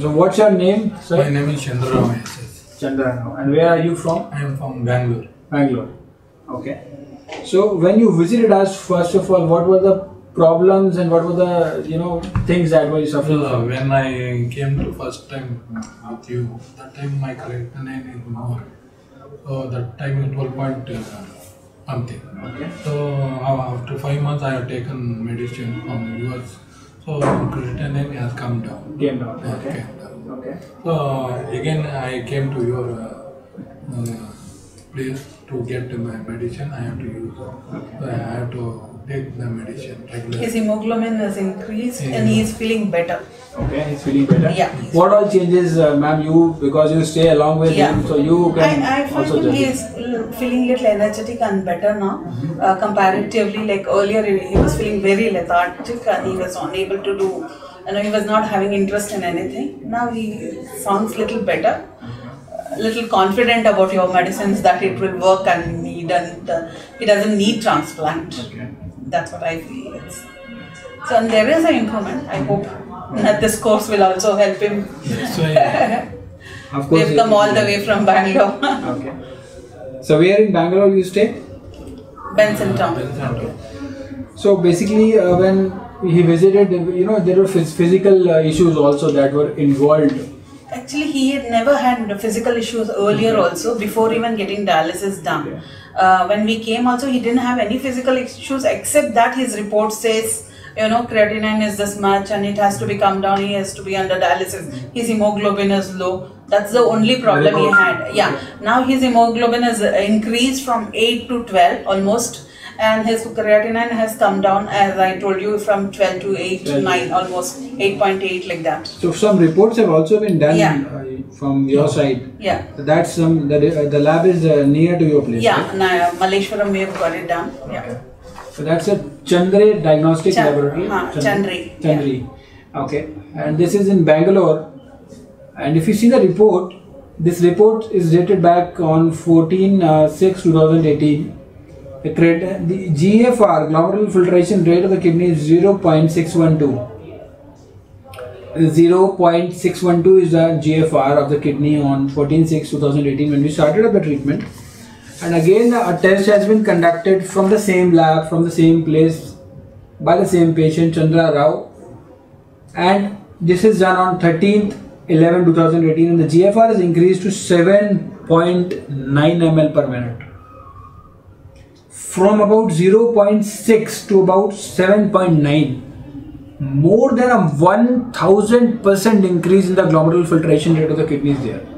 so what's your name, sir? My name is Chandraram SS. Chandra. And where are you from? I am from Bangalore. Bangalore. Okay. So when you visited us, first of all, what were the problems and what were the you know things that were you suffering So from? when I came to first time with you, that time my creatinine is more. So that time it was point uh, something. Okay. So uh, after five months I have taken medicine from US. So creatinine has come down. Came down. Yeah, Okay. came down. Okay. So again I came to your uh, uh, place to get my medicine. I have to use. So I have to take the medicine regularly. His hemoglobin has increased Yeah. and he is feeling better. Okay. He's feeling better. Yeah. What all changes, uh, ma'am? You because you stay along with Yeah. him, so you can I, I also him he is feeling little energetic and better now. Uh, comparatively, like earlier, he was feeling very lethargic and he was unable to do. You know, he was not having interest in anything. Now he sounds little better, a little confident about your medicines that it will work and he doesn't. Uh, he doesn't need transplant. Okay. That's what I feel. It's, so and there is an improvement. I hope that this course will also help him. So yeah. Of course. We've come all the way from Bangalore. Okay. So where in Bangalore you stay? Benson Town. So basically, uh, when he visited, you know, there were phys- physical uh, issues also that were involved. Actually, he had never had physical issues earlier, also before even getting dialysis done. Uh, when we came, also he didn't have any physical issues except that his report says, you know, creatinine is this much and it has to be come down. He has to be under dialysis. His hemoglobin is low. That's the only problem he had. Yeah. Now his hemoglobin is increased from 8 to 12 almost. And his creatinine has come down, as I told you, from 12 to 8 to 9, almost 8.8 like that. So some reports have also been done Yeah. uh, from your side. Yeah. That's some the uh, the lab is uh, near to your place. Yeah, right? Malleshwaram we have got it done. Yeah. So that's a Chandre Diagnostic Chan- Laboratory. huh, Chand- Chandri, Chandri. Okay. And this is in Bangalore. And if you see the report, this report is dated back on 14 uh, 6 2018. The, the GFR, glomerular filtration rate of the kidney is 0.612. 0.612 is the GFR of the kidney on 14 6 2018 when we started up the treatment. And again, a test has been conducted from the same lab, from the same place, by the same patient, Chandra Rao. And this is done on 13th 11 2018, and the GFR is increased to 7.9 ml per minute. From about 0.6 to about 7.9 more than a 1000% increase in the glomerular filtration rate of the kidneys there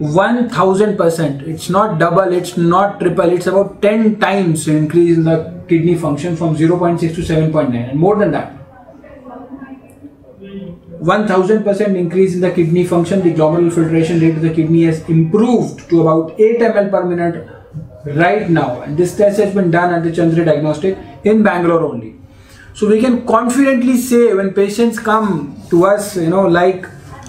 1000% it's not double it's not triple it's about 10 times increase in the kidney function from 0.6 to 7.9 and more than that. 1000% increase in the kidney function the glomerular filtration rate of the kidney has improved to about 8 ml per minute right now. And this test has been done at the Chandra Diagnostic in Bangalore only. So we can confidently say when patients come to us, you know, like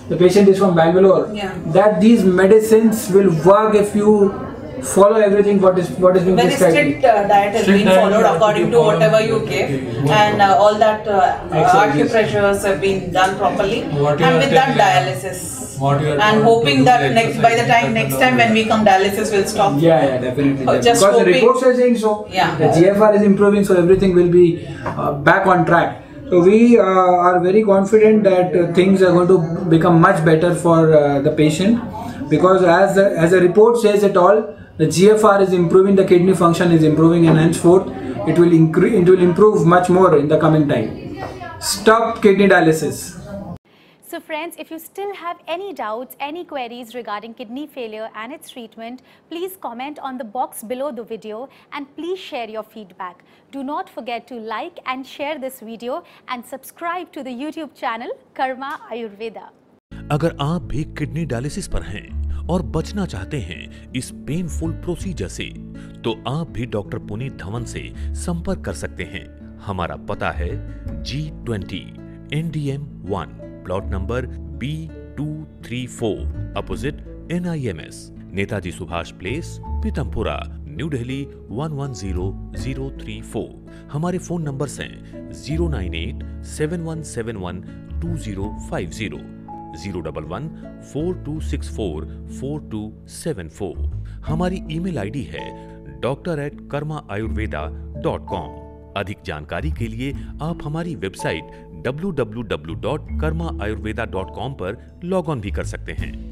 the patient is from Bangalore, Yeah. that these medicines will work if you follow everything what is what is being Very prescribed. strict uh, diet has Strict been followed you have to according to followed. whatever you Okay, give, and uh, all that uh, Exercises. acupressures have been done properly, What and are with that dialysis. what you are and hoping that next by the time next time when we come dialysis will stop. Yeah, yeah, definitely. Oh, that. just because the reports are saying so. Yeah. The GFR is improving, so everything will be uh, back on track. So we uh, are very confident that uh, things are going to become much better for uh, the patient because as the, as the report says it all, the GFR is improving, the kidney function is improving, and henceforth it will increase, it will improve much more in the coming time. Stop kidney dialysis. So friends, if you still have any doubts, any queries regarding kidney failure and its treatment, please comment on the box below the video and please share your feedback. Do not forget to like and share this video and subscribe to the YouTube channel Karma Ayurveda. अगर आप भी kidney dialysis पर हैं और बचना चाहते हैं इस पेनफुल प्रोसीजर से तो आप भी डॉक्टर पुनीत धवन से संपर्क कर सकते हैं हमारा पता है G twenty NDM one plot number B two three four opposite N I M S Netaji Subhash Place Pitampura New Delhi one one zero zero three four हमारे फ़ोन नंबर्स हैं zero nine eight seven one seven one two zero five zero zero double one four two six four four two seven four हमारी email ID है doctor at Karma Ayurveda dot com अधिक जानकारी के लिए आप हमारी website www.karmaayurveda.com पर log on भी कर सकते हैं